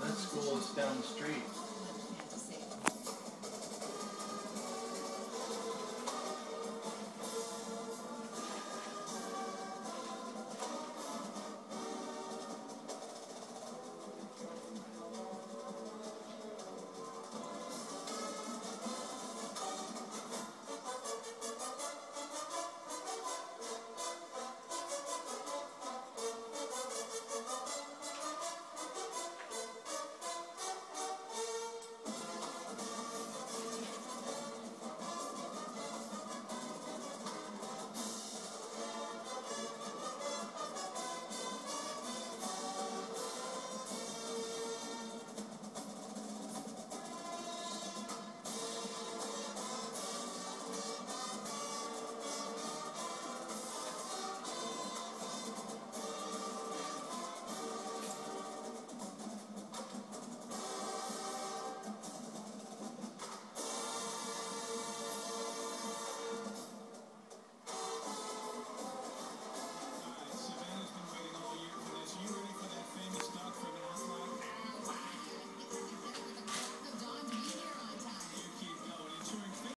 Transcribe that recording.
That school is down the street.